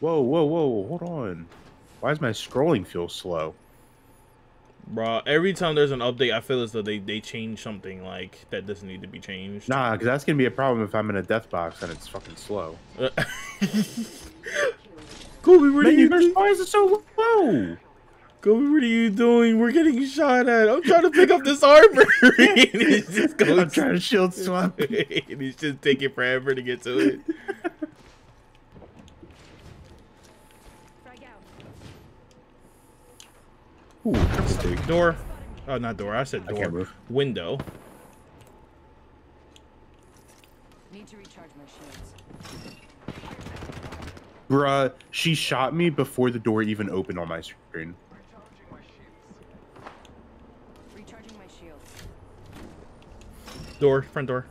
Whoa, whoa, whoa! Hold on. Why does my scrolling feel slow? Bro, every time there's an update, I feel as though they, they change something like that doesn't need to be changed. Nah, because that's gonna be a problem if I'm in a death box and it's fucking slow. Kobe, what are you why is it so low? Kobe, what are you doing? We're getting shot at. I'm trying to pick up this armor. and he's just going I'm trying to shield swap. and he's just taking forever to get to it. Frag out. Ooh, triple take. Door. Oh, not door. I said door. can't. Window. Need to recharge my shields. Bruh, she shot me before the door even opened on my screen. Recharging my shields. Door. Front door.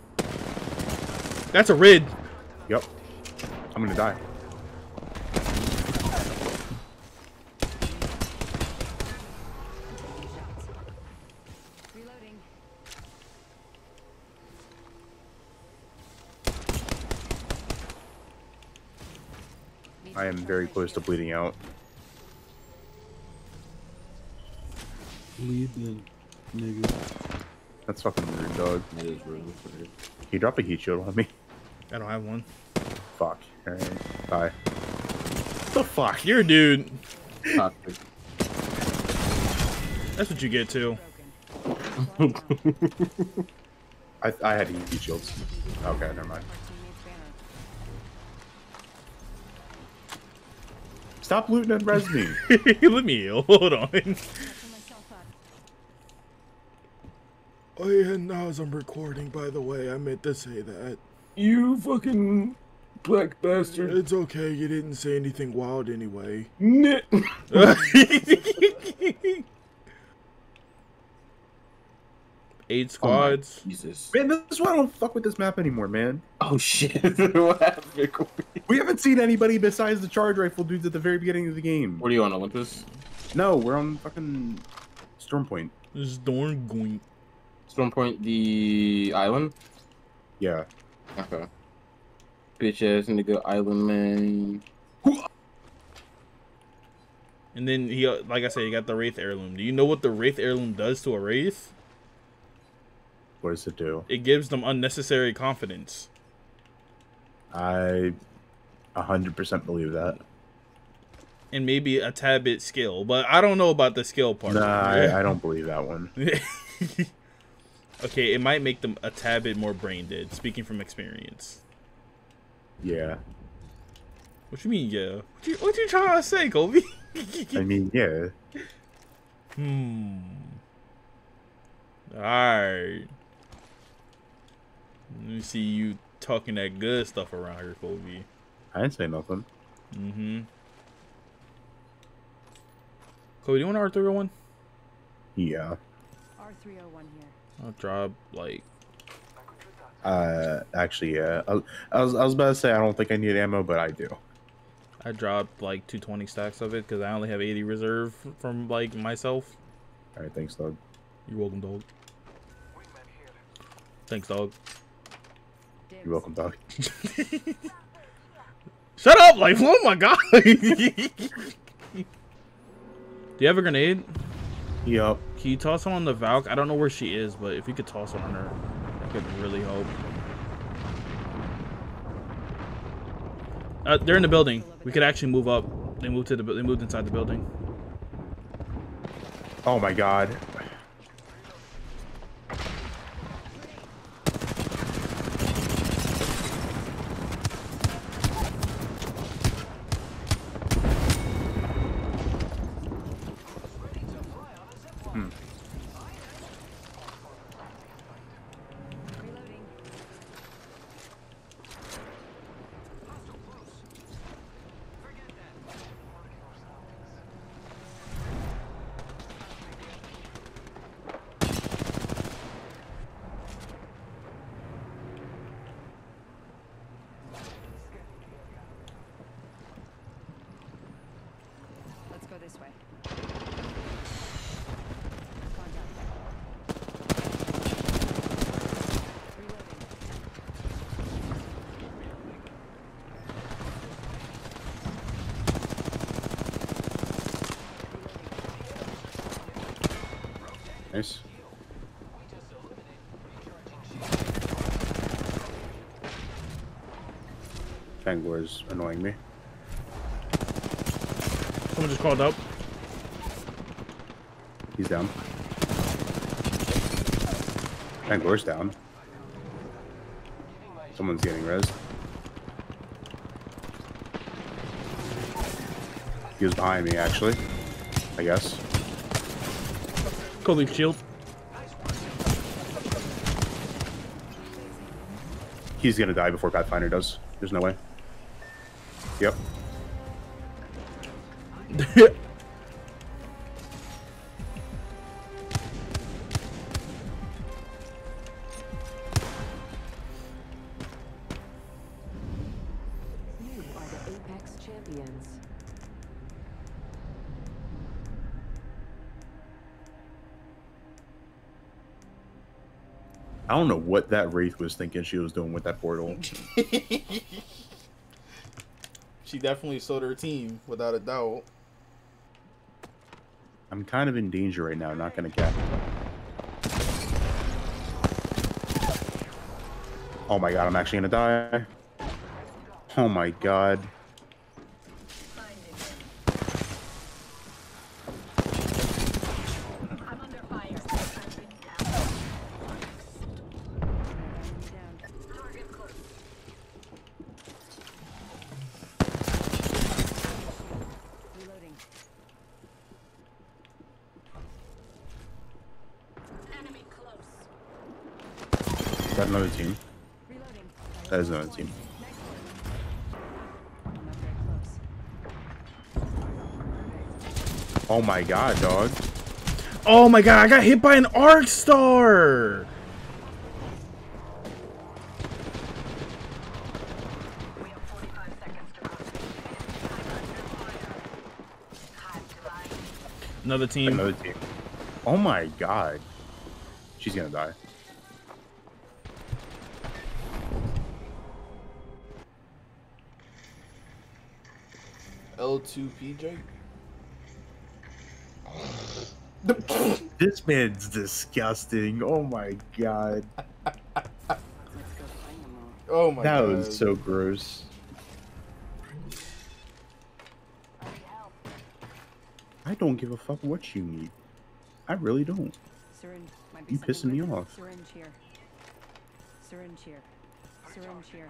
That's a rid. Yep. I'm gonna die. Reloading. Need I am very close to bleeding out. Lead then, nigga. That's fucking rude, dog. That is really weird. Can you drop a heat shield on me? I don't have one. Fuck. Alright. Bye. What the fuck? You're a dude. Toxic. That's what you get too. I, I had heat shields. Okay, never mind. Stop looting and res me. Let me heal. Hold on. Patching myself up. Oh yeah, now as I'm recording, by the way, I meant to say that. You fucking black bastard. It's okay, you didn't say anything wild anyway. Eight squads. Jesus. man, this is why I don't fuck with this map anymore, man. Oh shit. what happened? We haven't seen anybody besides the charge rifle dudes at the very beginning of the game. What are you on, Olympus? No, we're on fucking Storm Point. Storm going. Storm Point, the island? Yeah. Okay. Bitch ass nigga island man. And then he, uh, like I said, he got the Wraith heirloom. Do you know what the Wraith heirloom does to a Wraith? What does it do? It gives them unnecessary confidence. I 100% believe that. And maybe a tad bit skill, but I don't know about the skill part. Nah, I, I don't believe that one. okay, it might make them a tad bit more brain dead, speaking from experience. Yeah. What you mean, yeah? What you, what you trying to say, Kobe? I mean, yeah. Hmm. Alright. Let me see you talking that good stuff around here, Kobe. I didn't say nothing. Mm-hmm. Kobe, do you want an R301? Yeah. R301 here. I'll drop, like, Uh, actually, yeah. I, I was I was about to say I don't think I need ammo, but I do. I dropped, like, 220 stacks of it because I only have 80 reserve from, like, myself. All right, thanks, dog. You're welcome, dog. Thanks, dog. You're welcome, dog. Shut up, like, oh my god! Do you have a grenade? Yup. Can you toss one on the Valk? I don't know where she is, but if you could toss one on her, that could really help. Uh, they're in the building. We could actually move up. They moved to the. They moved inside the building. Oh my god. this way. Nice. Tango is annoying me. Someone just called up. He's down. Bangalore's down. Someone's getting res. He was behind me, actually. I guess. Kobe shield. He's gonna die before Pathfinder does. There's no way. Yep. I don't know what that Wraith was thinking she was doing with that portal. she definitely sold her team, without a doubt. I'm kind of in danger right now, I'm not gonna cap. Oh my god, I'm actually gonna die. Oh my god. Down. Reloading. Is that another team? That is another team. Next one. I'm not very close. Oh my god, dog. Oh my god, I got hit by an arc star. Another team. Another team. Oh my god. She's gonna die. L2PJ. This man's disgusting. Oh my god. Let's go find them all. Oh my That god. was so gross. I don't give a fuck what you need. I really don't. Syringe. You something pissing me off. Syringe here. Syringe here. Syringe here.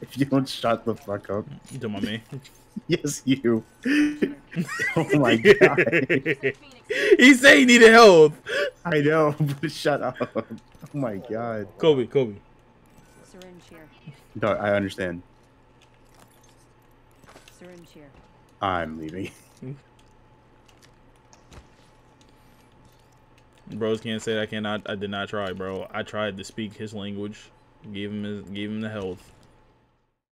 If you don't shut the fuck up. You don't want me? Yes, you. oh my god. he said he needed help. I know, but shut up. Oh my god. Kobe, Kobe. Syringe here. No, I understand. Syringe here. I'm leaving. Bros can't say I cannot. I did not try, bro. I tried to speak his language. Gave him his, gave him the health.